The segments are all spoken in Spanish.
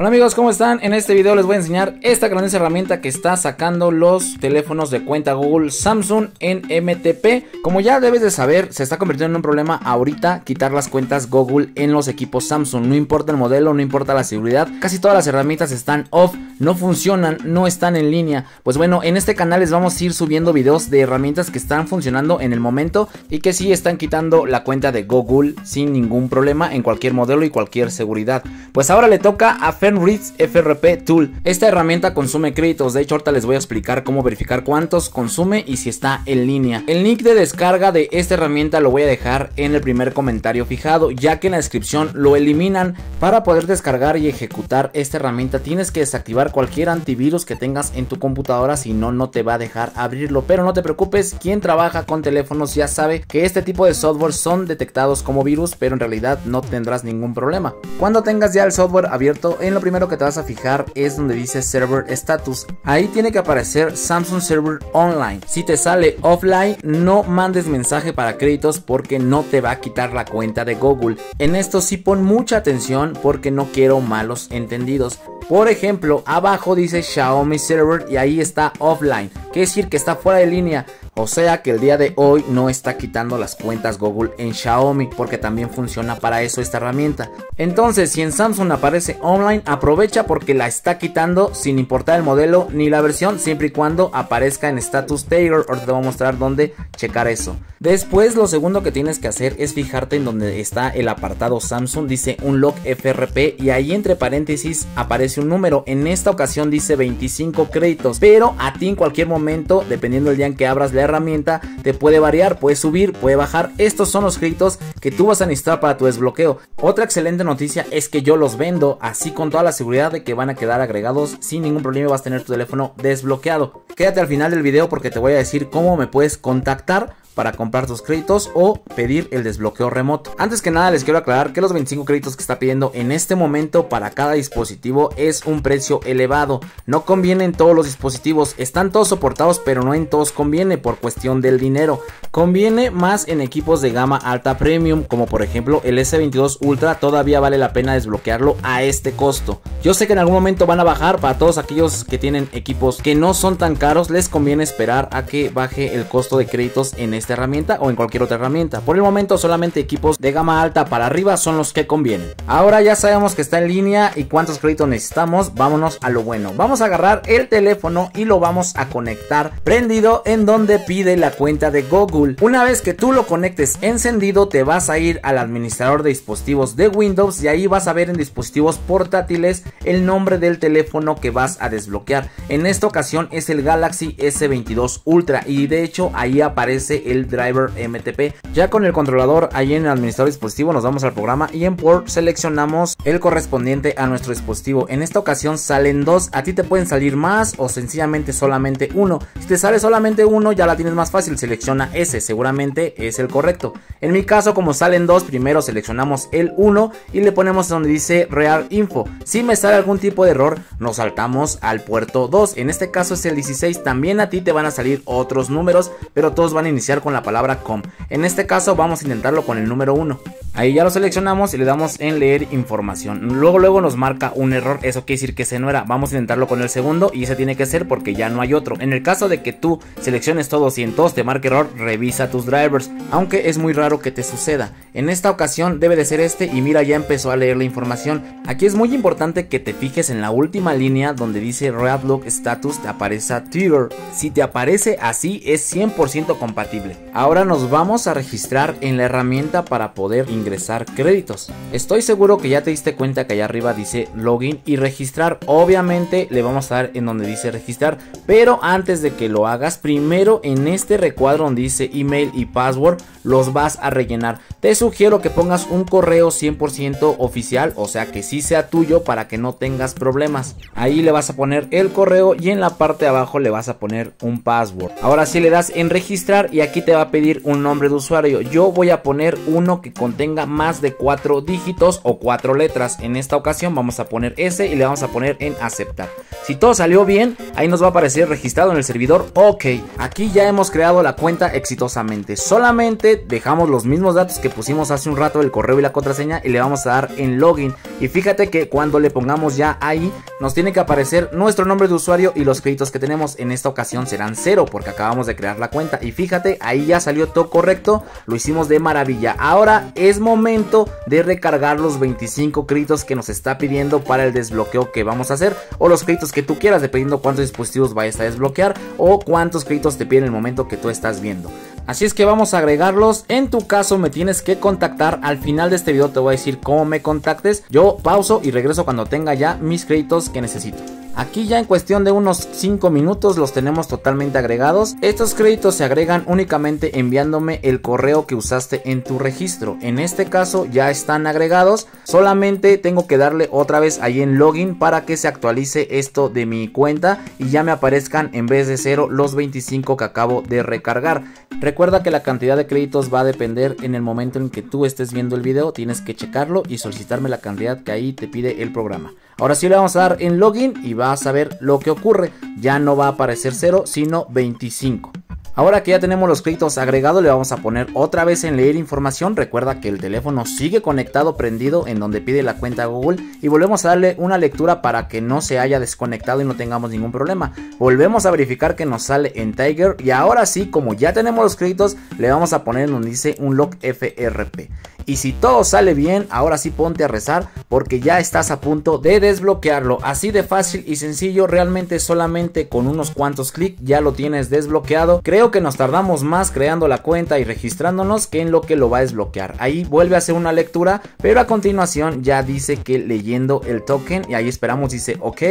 Hola amigos, ¿cómo están? En este video les voy a enseñar esta grandiosa herramienta que está sacando los teléfonos de cuenta Google Samsung en MTP. Como ya debes de saber, se está convirtiendo en un problema ahorita quitar las cuentas Google en los equipos Samsung. No importa el modelo, no importa la seguridad, casi todas las herramientas están off, no funcionan, no están en línea. Pues bueno, en este canal les vamos a ir subiendo videos de herramientas que están funcionando en el momento y que sí están quitando la cuenta de Google sin ningún problema en cualquier modelo y cualquier seguridad. Pues ahora le toca a Fer Reads FRP Tool. Esta herramienta consume créditos, de hecho ahorita les voy a explicar cómo verificar cuántos consume y si está en línea. El link de descarga de esta herramienta lo voy a dejar en el primer comentario fijado, ya que en la descripción lo eliminan. Para poder descargar y ejecutar esta herramienta tienes que desactivar cualquier antivirus que tengas en tu computadora, si no, no te va a dejar abrirlo. Pero no te preocupes, quien trabaja con teléfonos ya sabe que este tipo de software son detectados como virus, pero en realidad no tendrás ningún problema. Cuando tengas ya el software abierto, en lo primero que te vas a fijar es donde dice Server Status. Ahí tiene que aparecer Samsung Server Online. Si te sale offline, no mandes mensaje para créditos porque no te va a quitar la cuenta de Google. En esto sí pon mucha atención porque no quiero malos entendidos. Por ejemplo, abajo dice Xiaomi Server y ahí está offline. Quiere decir que está fuera de línea. O sea que el día de hoy no está quitando las cuentas Google en Xiaomi porque también funciona para eso esta herramienta. Entonces si en Samsung aparece online aprovecha porque la está quitando sin importar el modelo ni la versión siempre y cuando aparezca en status Taylor. Ahora te voy a mostrar dónde checar eso. Después lo segundo que tienes que hacer es fijarte en donde está el apartado Samsung. Dice un log FRP y ahí entre paréntesis aparece un número. En esta ocasión dice 25 créditos. Pero a ti en cualquier momento dependiendo del día en que abras la herramienta te puede variar, puede subir, puede bajar. Estos son los créditos que tú vas a necesitar para tu desbloqueo. Otra excelente noticia es que yo los vendo así con toda la seguridad de que van a quedar agregados sin ningún problema vas a tener tu teléfono desbloqueado. Quédate al final del video porque te voy a decir cómo me puedes contactar para comprar tus créditos o pedir el desbloqueo remoto. Antes que nada les quiero aclarar que los 25 créditos que está pidiendo en este momento para cada dispositivo es un precio elevado. No conviene en todos los dispositivos, están todos soportados pero no en todos conviene por cuestión del dinero. Conviene más en equipos de gama alta premium como por ejemplo el S22 Ultra todavía vale la pena desbloquearlo a este costo. Yo sé que en algún momento van a bajar para todos aquellos que tienen equipos que no son tan caros les conviene esperar a que baje el costo de créditos en esta herramienta o en cualquier otra herramienta. Por el momento solamente equipos de gama alta para arriba son los que convienen. Ahora ya sabemos que está en línea y cuántos créditos necesitamos. Vámonos a lo bueno. Vamos a agarrar el teléfono y lo vamos a conectar prendido en donde pide la cuenta de Google. Una vez que tú lo conectes encendido te vas a ir al administrador de dispositivos de Windows y ahí vas a ver en dispositivos portátiles el nombre del teléfono que vas a desbloquear. En esta ocasión es el Galaxy S22 Ultra y de hecho ahí aparece el driver MTP. Ya con el controlador ahí en el administrador dispositivo nos vamos al programa y en Port seleccionamos el correspondiente a nuestro dispositivo. En esta ocasión salen dos, a ti te pueden salir más o sencillamente solamente uno. Si te sale solamente uno ya la tienes más fácil, selecciona ese, seguramente es el correcto. En mi caso como salen dos, primero seleccionamos el 1 y le ponemos donde dice Real Info. Si me sale algún tipo de error, nos saltamos al puerto 2. En este caso es el 16, también a ti te van a salir otros números, pero todos van a iniciar con la palabra com. En este caso vamos a intentarlo con el número 1. Ahí ya lo seleccionamos y le damos en leer información. Luego luego nos marca un error, eso quiere decir que ese no era. Vamos a intentarlo con el segundo y ese tiene que ser porque ya no hay otro. En el caso de que tú selecciones todos y en todos te marque error, revisa tus drivers, aunque es muy raro que te suceda. En esta ocasión debe de ser este y mira ya empezó a leer la información. Aquí es muy importante que te fijes en la última línea donde dice Readlock Status te aparece Trigger. Si te aparece así es 100% compatible. Ahora nos vamos a registrar en la herramienta para poder ingresar créditos. Estoy seguro que ya te diste cuenta que allá arriba dice login y registrar. Obviamente le vamos a dar en donde dice registrar, pero antes de que lo hagas, primero en este recuadro donde dice email y password, los vas a rellenar. Te sugiero que pongas un correo 100% oficial, o sea que sí sea tuyo para que no tengas problemas. Ahí le vas a poner el correo y en la parte de abajo le vas a poner un password. Ahora sí le das en registrar y aquí te va a pedir un nombre de usuario. Yo voy a poner uno que contenga más de cuatro dígitos o cuatro letras. En esta ocasión vamos a poner ese y le vamos a poner en aceptar. Si todo salió bien, ahí nos va a aparecer registrado en el servidor OK. Aquí ya hemos creado la cuenta exitosamente. Solamente dejamos los mismos datos que pusimos hace un rato, el correo y la contraseña, y le vamos a dar en login. Y fíjate que cuando le pongamos ya ahí, nos tiene que aparecer nuestro nombre de usuario y los créditos que tenemos. En esta ocasión serán cero porque acabamos de crear la cuenta. Y fíjate, ahí ya salió todo correcto, lo hicimos de maravilla. Ahora es momento de recargar los 25 créditos que nos está pidiendo para el desbloqueo que vamos a hacer. O los créditos que tú quieras, dependiendo cuántos dispositivos vayas a desbloquear o cuántos créditos te piden en el momento que tú estás viendo. Así es que vamos a agregarlos. En tu caso me tienes que contactar. Al final de este video te voy a decir cómo me contactes. Yo pauso y regreso cuando tenga ya mis créditos que necesito. Aquí ya en cuestión de unos 5 minutos los tenemos totalmente agregados. Estos créditos se agregan únicamente enviándome el correo que usaste en tu registro. En este caso ya están agregados. Solamente tengo que darle otra vez ahí en login para que se actualice esto de mi cuenta y ya me aparezcan en vez de 0 los 25 que acabo de recargar. Recuerda que la cantidad de créditos va a depender en el momento en que tú estés viendo el video. Tienes que checarlo y solicitarme la cantidad que ahí te pide el programa. Ahora sí le vamos a dar en login y vas a ver lo que ocurre. Ya no va a aparecer 0 sino 25. Ahora que ya tenemos los créditos agregados, le vamos a poner otra vez en leer información. Recuerda que el teléfono sigue conectado, prendido en donde pide la cuenta Google. Y volvemos a darle una lectura para que no se haya desconectado y no tengamos ningún problema. Volvemos a verificar que nos sale en Tiger. Y ahora sí, como ya tenemos los créditos, le vamos a poner en donde dice un log FRP. Y si todo sale bien, ahora sí ponte a rezar porque ya estás a punto de desbloquearlo. Así de fácil y sencillo, realmente solamente con unos cuantos clics ya lo tienes desbloqueado. Creo que nos tardamos más creando la cuenta y registrándonos que en lo que lo va a desbloquear. Ahí vuelve a hacer una lectura, pero a continuación ya dice que leyendo el token y ahí esperamos dice ok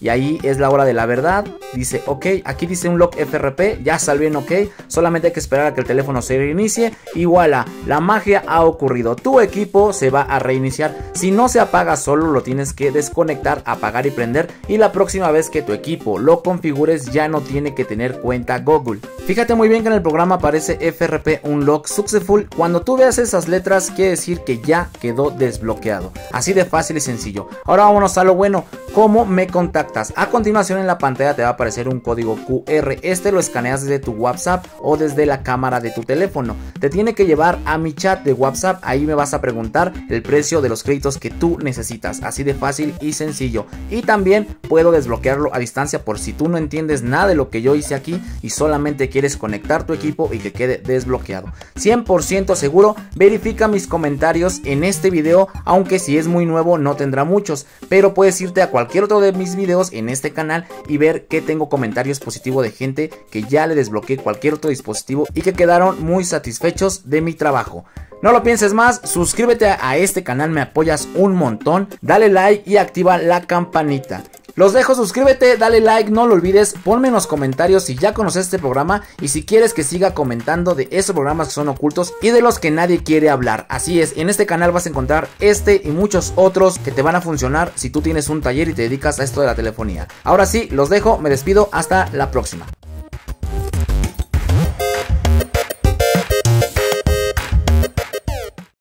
y ahí es la hora de la verdad. Dice ok, aquí dice un lock FRP, ya salió en ok, solamente hay que esperar a que el teléfono se reinicie y voilà, la magia ha ocurrido tu equipo se va a reiniciar. Si no se apaga solo lo tienes que desconectar, apagar y prender y la próxima vez que tu equipo lo configures ya no tiene que tener cuenta Google. Fíjate muy bien que en el programa aparece FRP Unlock Successful. Cuando tú veas esas letras quiere decir que ya quedó desbloqueado. Así de fácil y sencillo. Ahora vámonos a lo bueno. ¿Cómo me contactas? A continuación en la pantalla te va a aparecer un código QR. Este lo escaneas desde tu WhatsApp o desde la cámara de tu teléfono. Te tiene que llevar a mi chat de WhatsApp ahí me vas a preguntar el precio de los créditos que tú necesitas, así de fácil y sencillo. Y también puedo desbloquearlo a distancia por si tú no entiendes nada de lo que yo hice aquí y solamente quieres conectar tu equipo y que quede desbloqueado. 100% seguro, verifica mis comentarios en este video, aunque si es muy nuevo no tendrá muchos, pero puedes irte a cualquier otro de mis videos en este canal y ver que tengo comentarios positivos de gente que ya le desbloqueé cualquier otro dispositivo y que quedaron muy satisfechos de mi trabajo. No lo pienses más, suscríbete a este canal, me apoyas un montón, dale like y activa la campanita. Los dejo, suscríbete, dale like, no lo olvides, ponme en los comentarios si ya conoces este programa y si quieres que siga comentando de esos programas que son ocultos y de los que nadie quiere hablar. Así es, en este canal vas a encontrar este y muchos otros que te van a funcionar si tú tienes un taller y te dedicas a esto de la telefonía. Ahora sí, los dejo, me despido, hasta la próxima.